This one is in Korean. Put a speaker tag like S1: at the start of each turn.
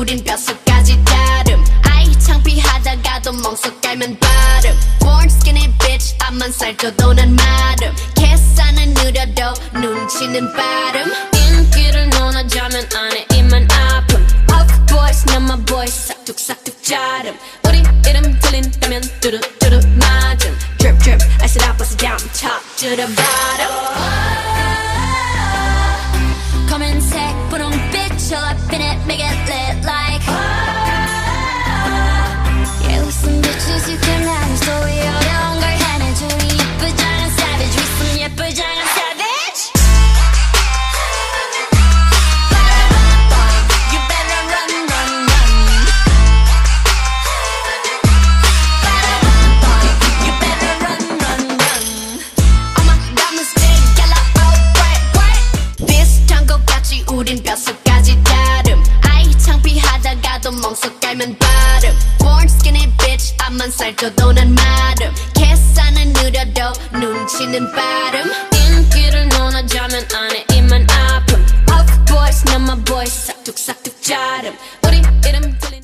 S1: 우린 뼛속까지 다름. 아이 창피하다가도 멍속 깔면 발음. Born skinny bitch 앞만 살쪄도 난 마름 계산은 느려도 눈치는 빠름. 인기를 논하자면 안에 입만 아픔. Puff boys 난 my boys 싹둑싹둑 자름. 우리 이름 들린다면 뚜루뚜루 맞음. Drip drip I sit up I'm down. top to the bottom Show up in it make it lit like 우린 뼛속까지 다름 아이 창피하다가도 멍석 깔면 발음 Born skinny bitch 앞만 살쪄도 난 마름 계산은 느려도 눈치는 빠름 인기를 논하자면 안에 입만 아픔 Puff boys 난 my boys 싹둑싹둑 자름 우리 이름